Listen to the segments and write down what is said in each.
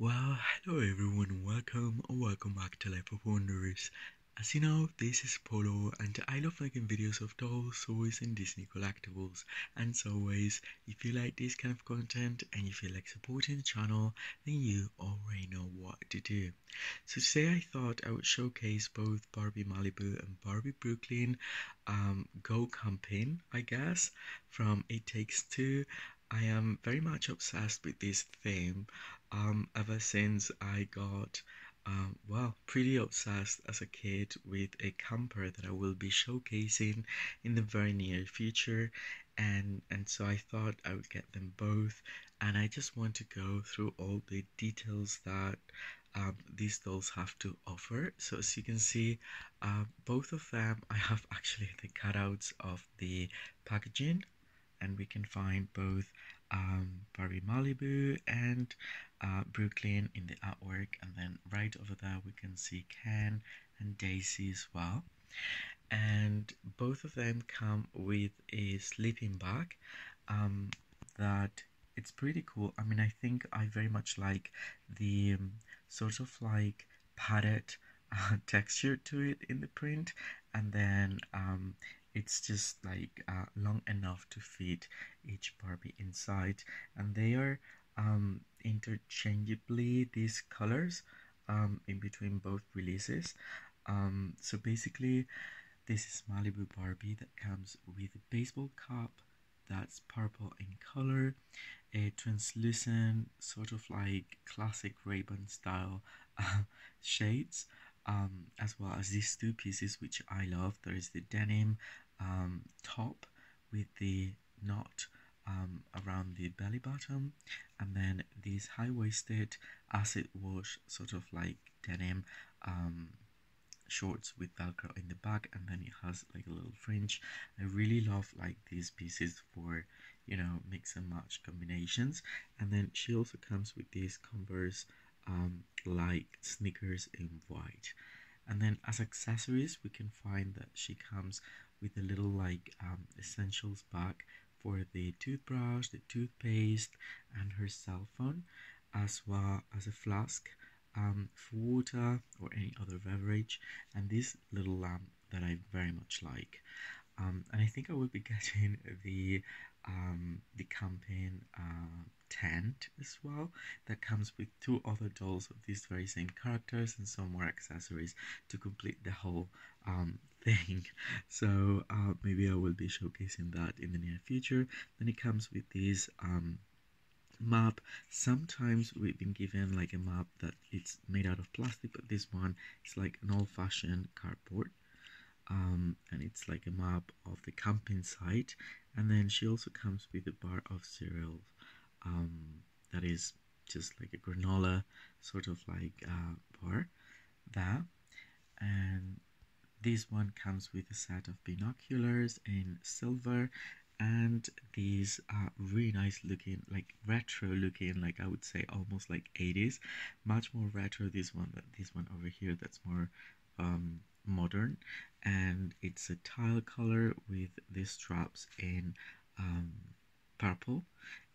Well, hello everyone, welcome or welcome back to Life of Wonders. As you know, this is Polo and I love making videos of dolls, toys and Disney collectibles. And as always, if you like this kind of content and you feel like supporting the channel, then you already know what to do. So today I thought I would showcase both Barbie Malibu and Barbie Brooklyn um, Go Camping, I guess, from It Takes Two. I am very much obsessed with this theme um, ever since I got um, well, pretty obsessed as a kid with a camper that I will be showcasing in the very near future, and and so I thought I would get them both, and I just want to go through all the details that um, these dolls have to offer. So as you can see, uh, both of them I have actually the cutouts of the packaging, and we can find both um, Barbie Malibu and uh, Brooklyn in the artwork, and then right over there we can see Ken and Daisy as well. And both of them come with a sleeping bag um, that it's pretty cool. I mean, I think I very much like the um, sort of like padded uh, texture to it in the print, and then um, it's just like uh, long enough to fit each Barbie inside, and they are um, interchangeably these colors um, in between both releases. Um, so basically, this is Malibu Barbie that comes with a baseball cap that's purple in color, a translucent sort of like classic Ray-Ban style uh, shades, um, as well as these two pieces which I love. There is the denim um, top with the knot um, around the belly button. And then these high-waisted acid wash sort of like denim um, shorts with velcro in the back. And then it has like a little fringe. I really love like these pieces for you know mix and match combinations. And then she also comes with these converse um, like sneakers in white. And then as accessories we can find that she comes with a little like um, essentials bag for the toothbrush, the toothpaste, and her cell phone, as well as a flask um, for water or any other beverage, and this little lamp that I very much like. Um, and I think I will be getting the um, the campaign uh, tent as well that comes with two other dolls of these very same characters and some more accessories to complete the whole um, thing. So uh, maybe I will be showcasing that in the near future. Then it comes with this um, map sometimes we've been given like a map that it's made out of plastic but this one is like an old-fashioned cardboard. Um, and it's like a map of the camping site. And then she also comes with a bar of cereal um, that is just like a granola sort of like uh, bar. That. And this one comes with a set of binoculars in silver and these are really nice looking like retro looking like i would say almost like 80s much more retro this one than this one over here that's more um, modern. And it's a tile color with these straps in um, purple.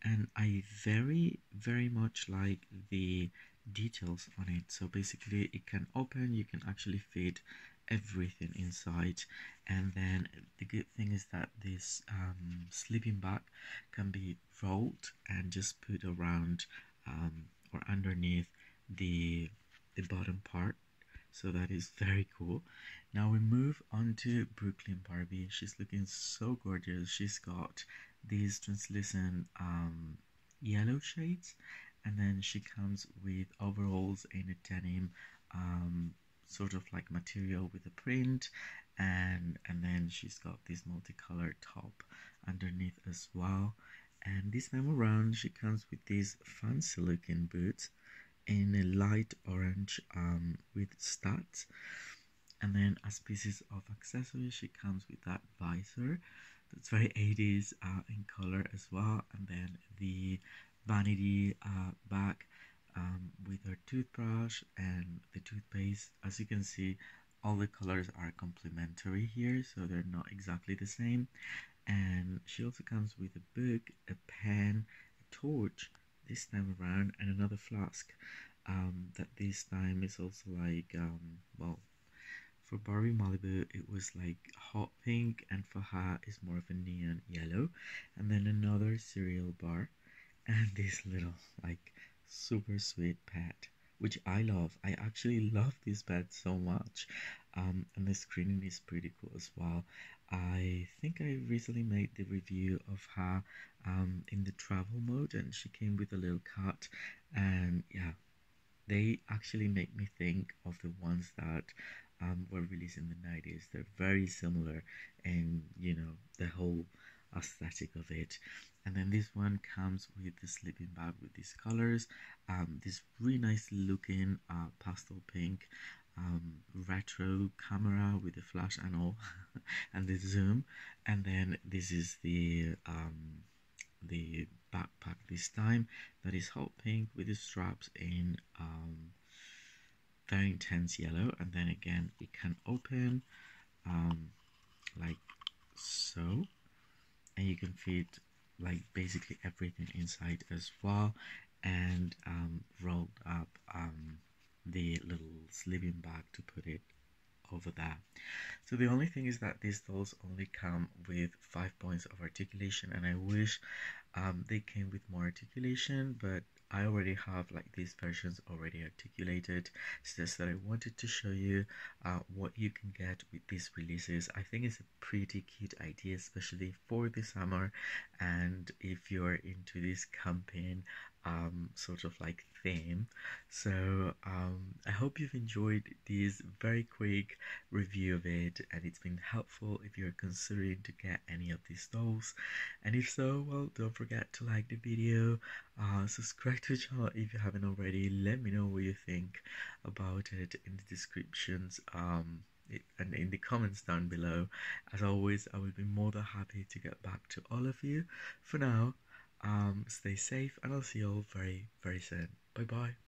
And I very very much like the details on it. So basically it can open you can actually fit everything inside. And then the good thing is that this um, sleeping bag can be rolled and just put around um, or underneath the the bottom part. So that is very cool. Now we move on to brooklyn barbie. She's looking so gorgeous. She's got these translucent um, yellow shades. And then she comes with overalls in a denim um, sort of like material with a print and and then she's got this multicolored top underneath as well. And this time around she comes with these fancy looking boots in a light orange um, with studs. And then as pieces of accessories she comes with that visor that's very 80s uh, in color as well. And then the vanity uh, bag um, with her toothbrush and the toothpaste. As you can see all the colors are complementary here so they're not exactly the same. And she also comes with a book a pen a torch this time around and another flask. Um, that this time is also like um, well for Barbie Malibu it was like hot pink and for her is more of a neon yellow. And then another cereal bar and this little like super sweet pet which I love. I actually love this pet so much um, and the screening is pretty cool as well. I think I recently made the review of her um, in the travel mode and she came with a little cut and yeah they actually make me think of the ones that um, were released in the 90s they're very similar and you know the whole aesthetic of it. And then this one comes with the sleeping bag with these colors. Um, this really nice looking uh, pastel pink um, retro camera with the flash and all and the zoom. And then this is the um, the backpack this time that is hot pink with the straps in um, very intense yellow. And then again it can open um, like you can fit like basically everything inside as well and um, rolled up um, the little sleeping bag to put it over there. So the only thing is that these dolls only come with five points of articulation and I wish um, they came with more articulation but I already have like these versions already articulated. It's just that I wanted to show you uh, what you can get with these releases. I think it's a pretty cute idea, especially for the summer. And if you're into this campaign um, sort of like theme. So um, I hope you've enjoyed this very quick review of it and it's been helpful if you're considering to get any of these dolls. And if so, well, don't forget to like the video, uh, subscribe to the channel if you haven't already. Let me know what you think about it in the descriptions. Um, and in the comments down below. As always, I will be more than happy to get back to all of you. For now, um, stay safe, and I'll see you all very, very soon. Bye bye.